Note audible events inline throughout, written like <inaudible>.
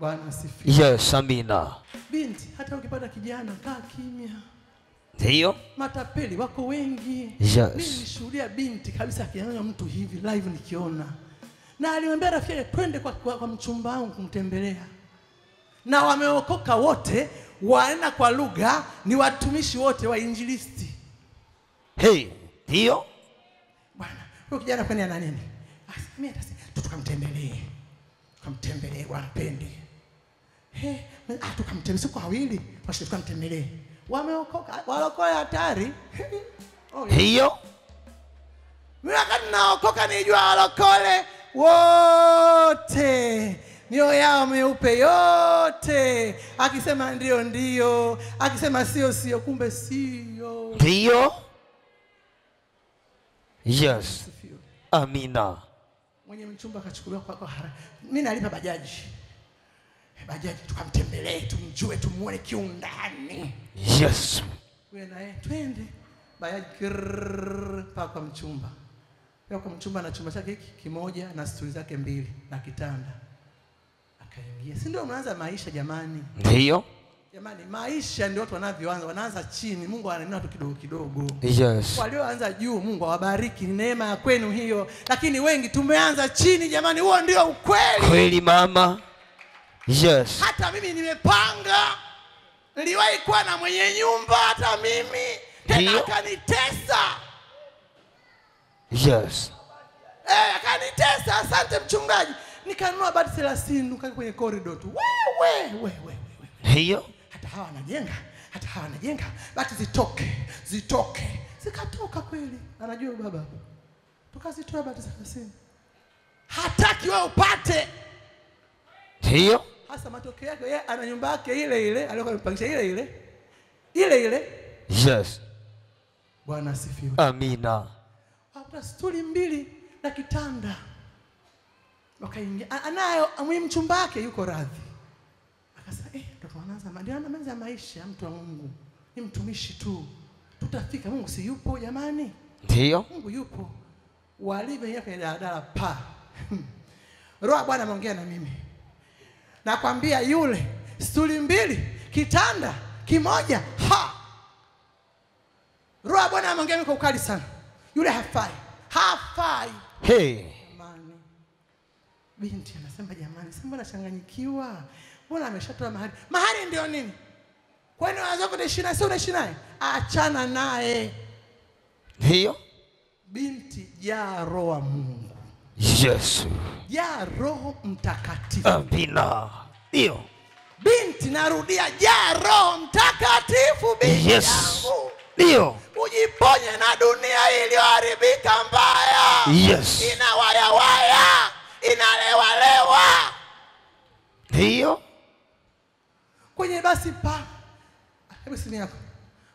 Bwana asifiwe. Yes, amina. Binti, hata ukipata kijana kaa kimya. Ndio. Matapeli wako wengi. Yes. Mimi nishuhudia binti kabisa akianza mtu hivi live nikiona, na alimwambia rafiki yake twende kwa, kwa, kwa mchumba wangu kumtembelea, na wameokoka wote, waenda kwa lugha, ni watumishi wote wa injilisti. Hey, ndio. Bwana, huyo kijana kwani ana nini? Mimi tukamtembelee, tukamtembelee bwana pendi. He, ah, tukamtembelee siku wawili, basi tukamtembelee. Wameokoka, walokole hatari. Oh, yeah. Mimi wakati naokoka nijua walokole wote mioyo yao meupe yote, akisema ndio ndio, akisema sio sio, kumbe sio. ndio. Yes. Amina. mwenye mchumba akachukuliwa kwako kwa haraka. Mimi nalipa bajaji, bajaji tukamtembelee, tumjue, tumuone kiundani. Yes. Wewe na yeye twende bajaji mpaka kwa mchumba. Kwa kwa mchumba na chumba chake hiki kimoja na stuli zake mbili na kitanda. Akaingia, si ndio mnaanza maisha jamani? Ndio. Jamani, maisha ndio watu wanavyoanza, wanaanza chini, Mungu ananena tu kidogo kidogo. Yes. walioanza juu Mungu awabariki, ni neema ya kwenu hiyo, lakini wengi tumeanza chini jamani, huo ndio ukweli. Kweli mama. Yes. Hata mimi nimepanga, niliwahi kuwa na mwenye nyumba, hata mimi tena akanitesa Yes. eh, akanitesa. Asante mchungaji, nikanunua bati thelathini nuka kwenye korido tu, wewe wewe wewe Hiyo hata hawa wanajenga, hata hawa wanajenga, bati zitoke zitoke, zikatoka kweli. Anajua baba, tukazitoa bati thelathini. Hataki wewe upate, Ndiyo. Hasa matokeo yake yeye ana nyumba yake ile ile aliyokuwa amepangisha ile ile ile ile. Yes. Bwana asifiwe. Amina. Hakuta stuli mbili na kitanda, wakaingia anayo mwi mchumba wake yuko radhi, akasema eh, ndio tunaanza ma- ndio anaanza maisha. Mtu wa Mungu ni mtumishi tu, tutafika. Mungu si yupo jamani? Ndio, Mungu yupo. Walivyoingia kwenye daladala pa <laughs> Roho wa Bwana ameongea na mimi, nakwambia yule stuli mbili kitanda kimoja ha Roho Bwana ameongea kwa ukali sana, yule hafai, hafai. Hey. Jamani, binti anasema jamani, sasa mbona changanyikiwa, mbona ameshatoa mahari? Mahari ndio nini? Kwani wazako kutaishi naye? Si unaishi naye, achana naye. hiyo Binti, jaa roho wa Mungu, Yes. Jaa Roho Mtakatifu. Amina. Ndio. Binti, narudia, jaa Roho Mtakatifu. Binti Yes. yangu, Ndio. ujiponye na dunia iliyoharibika mbaya, Yes. inawayawaya, inalewalewa Ndio. kwenye basi pa. Hebu simu yako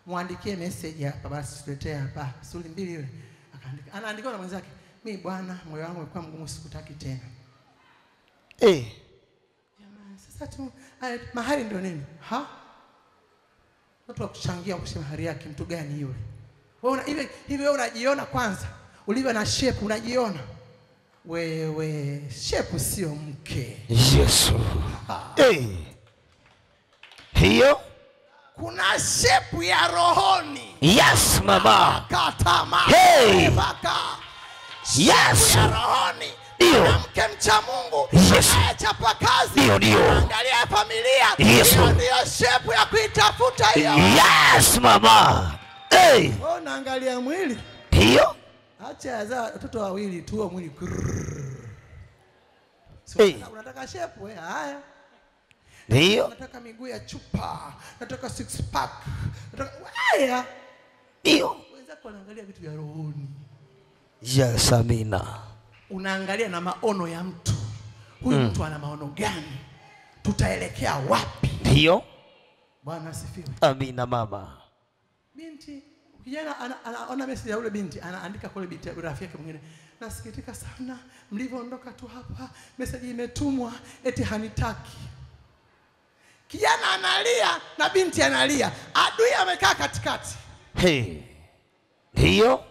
mwandikie message hapa basi, tuletee hapa suli mbili yule. Akaandika, anaandikiwa na mwenzake, mi bwana, moyo wangu umekuwa mgumu, sikutaki tena. Eh. Jamani, sasa tu mahari ndio nini? Ha? Watu wa kuchangia kusema mahari yake mtu gani yule? Wewe hivi hivi wewe unajiona kwanza? Ulivyo na shape unajiona? Wewe shape sio mke. Yesu. Eh. Hiyo. Kuna shepu ya rohoni. Yes, mama. Katama. Hey! Baka. Yes. Rohoni. Mwanamke mcha Mungu. Yes. Anayechapa kazi. Ndio, ndio. Angalia familia. Yes. Ndio shepu ya kuitafuta hiyo. Yes, mama. Eh. Wewe unaangalia mwili, Hiyo. acha azaa watoto wawili tu, huo mwili so, Hey. unataka- unataka shepu wewe? Haya, ndio nataka miguu ya chupa, nataka six pack, nataka haya. ndio Wenzako wanaangalia vitu vya rohoni, Yes, amina. unaangalia na maono ya mtu. Huyu mtu ana maono gani? Tutaelekea wapi? Ndio. Bwana asifiwe. Amina mama. Binti kijana anaona message ya yule binti, anaandika kule binti rafiki yake mwingine, nasikitika sana mlivyoondoka tu hapa, message imetumwa eti hanitaki. Kijana analia na binti analia, adui amekaa katikati. Hey. Hiyo.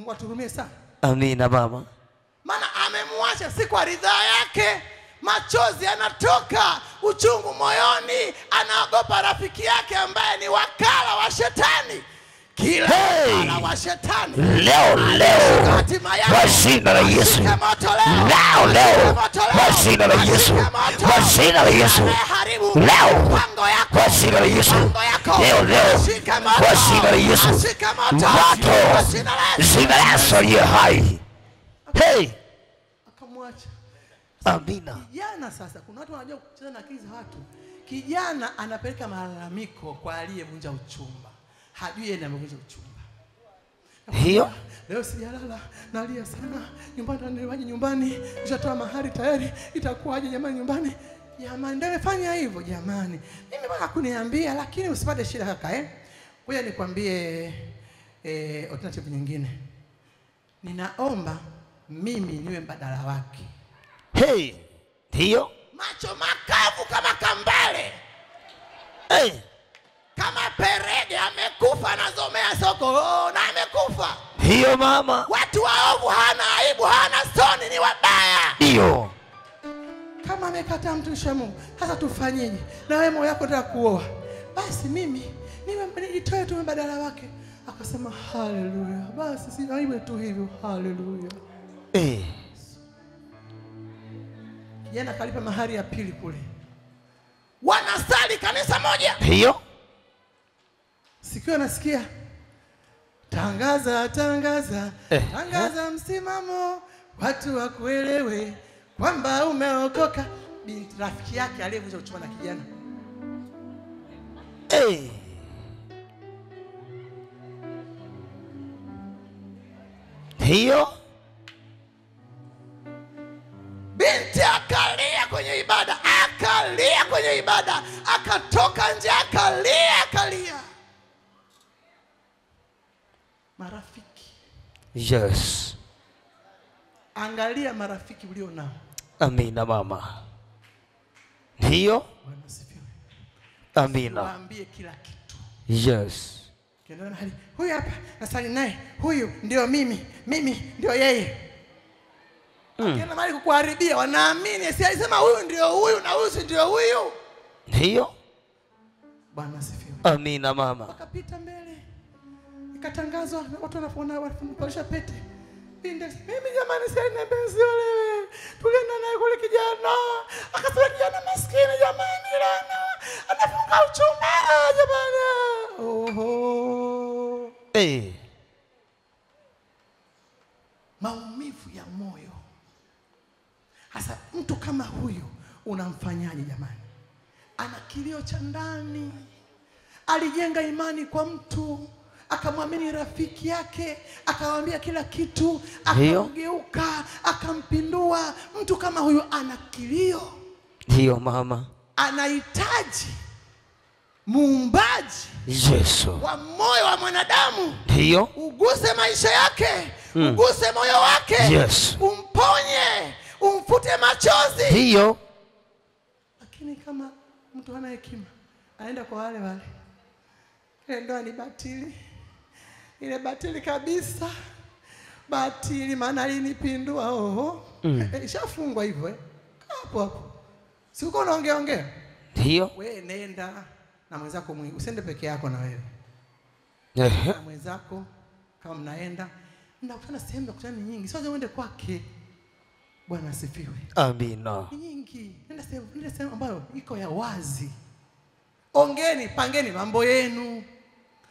Mungu aturumie sana, Amina baba, maana amemwacha si kwa ridhaa yake, machozi yanatoka, uchungu moyoni, anaogopa rafiki yake ambaye ni wakala wa shetani. Kila Hey! wa shetani Leo leo kwa jina la Yesu. leo. Leo kwa jina la Yesu. Kwa jina la Yesu. Leo kwa jina la Yesu. Leo leo kwa jina la Yesu. Moto. Moto Kwa jina la Yesu. jina la Yesu aliye hai. Hey, Akamwacha. amina. Kijana sasa, kuna watu wanajua kucheza na akili za watu. Kijana anapeleka malalamiko kwa aliyevunja uchumba, hajui yeye ndiye kuchumba. uchumba. Hiyo Leo sijalala, nalia sana nyumbani, naniwaje nyumbani, nishatoa mahari tayari, itakuwaje jamani nyumbani? Jamani, ndio amefanya hivyo jamani. Mimi bwana kuniambia, lakini usipate shida kaka eh. Ngoja nikwambie eh, alternative nyingine. Ninaomba mimi niwe mbadala wake. hey, ndio Macho makavu kama kambale, hey, kama perege amekufa, anazomea soko oh, na amekufa. hiyo mama, Watu waovu hana aibu, hana soni, ni wabaya. hiyo kama amekataa mtumishi wa Mungu, sasa tufanyeje? Na wewe moyo wako unataka kuoa, basi mimi niwe nitoe tu badala wake. Akasema haleluya, basi si iwe tu hivyo, haleluya. hey, Kijana kalipa mahari ya pili kule, wanasali kanisa moja, hiyo sikiwa nasikia. Tangaza, tangaza, Eh, tangaza msimamo, watu wakuelewe kwamba umeokoka. Binti rafiki yake aliyevunja uchumba na kijana. Hey, hiyo? Binti akalia kwenye ibada, akalia kwenye ibada, akatoka nje, akalia. Marafiki, yes, angalia marafiki ulio nao. amina mama, hiyo amina, Waambie kila kitu. yes, huyu hapa nasali naye, huyu ndio mimi, mimi ndio yeye. Akienda mali kukuharibia, wanaamini. Si alisema huyu ndio huyu na huyu si ndio huyu. hiyo Bwana asifiwe. amina mama, wakapita mbele, ikatangazwa, na watu wanafuna wanapalisha pete. Index, mimi jamani, sasa mpenzi yule, Tulienda naye kule kijana, akasema kijana maskini jamani, lana anafunga uchumba jamani. Oho, eh, maumivu ya moyo. Hasa mtu kama huyu unamfanyaje jamani? Ana kilio cha ndani, alijenga imani kwa mtu, akamwamini rafiki yake, akamwambia kila kitu, Ndiyo. akamgeuka, akampindua. Mtu kama huyu ana kilio, hiyo mama, anahitaji muumbaji Yesu, wa moyo wa mwanadamu. Hiyo? Uguse maisha yake mm. uguse moyo wake. Yes. umponye umfute machozi. Hiyo. Lakini kama mtu hana hekima aenda kwa wale wale. Ile ndoa ni batili ile batili kabisa. Batili maana alinipindua oho. Mm. ishafungwa hivyo eh. Hapo hapo. Si uko unaongea ongea? Ndio. We nenda na mwenzako mwingi. Usiende peke yako na wewe. Ehe, na mwenzako kama mnaenda mnakutana sehemu ya kutana nyingi. Sio uende kwake. Bwana asifiwe. Amina, nyingi. Nenda sehemu nenda sehemu ambayo iko ya wazi. Ongeni pangeni mambo yenu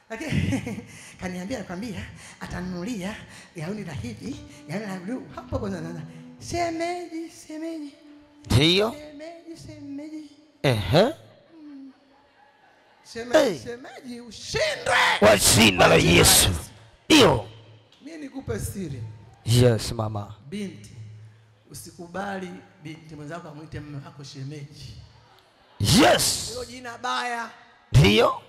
lakini <laughs> kaniambia nakwambia atanunulia gauni la hivi gauni la bluu hapo kwanza. sasa shemeji semeji, ndio. Semeji, semeji, ehe, shemeji Hey. shemeji ushindwe. Kwa jina la Yesu, Ndio. mimi nikupe siri. Yes mama, binti usikubali binti mwenzako amwite mume wako shemeji. Yes, hilo jina baya. Hiyo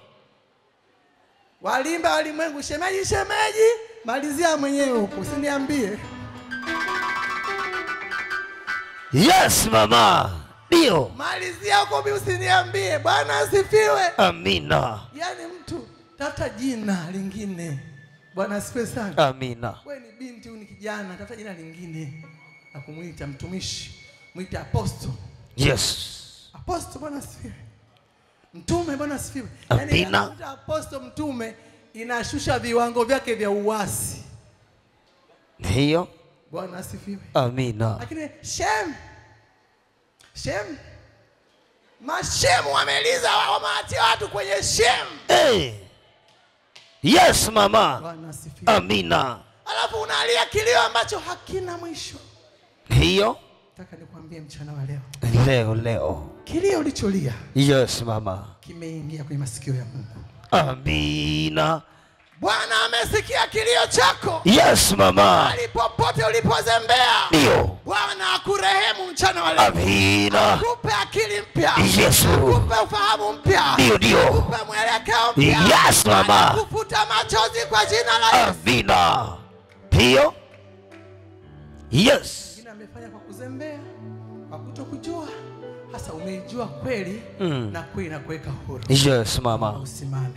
walimba walimwengu shemeji shemeji malizia mwenyewe huko usiniambie. Yes mama, ndio. Malizia huko bi usiniambie. Bwana asifiwe. Amina, yaani mtu tafuta jina lingine. Bwana asifiwe sana. Amina, wewe ni binti huyu ni kijana tafuta jina lingine. Na kumwita mtumishi mwite apostle. Yes, apostle bwana asifiwe mtume bwana asifiwe anakuta aposto mtume inashusha viwango vyake vya uasi Ndiyo. bwana asifiwe Amina. lakini shem shem mashemu wameliza wamewatia watu kwenye shem Hey. Yes, mama. bwana asifiwe Amina. alafu unalia kilio ambacho hakina mwisho Ndio. nataka nikwambie mchana wa leo Leo leo. Kilio ulicholia Yes, mama. kimeingia kwenye masikio ya mungu Amina. bwana amesikia kilio chako Yes, mama. Alipopote ulipozembea Ndio. bwana akurehemu mchana wa leo Amina. kupe akili mpya Yesu. kupe ufahamu mpya Ndio ndio. kupe mwelekeo mpya Yes, mama. Akufuta machozi kwa jina la Yesu Amina. Pio. Yes. Mwingine amefanya kwa kuzembea hasa umeijua kweli Mm. na kweli na kuweka huru Yes, mama. usimame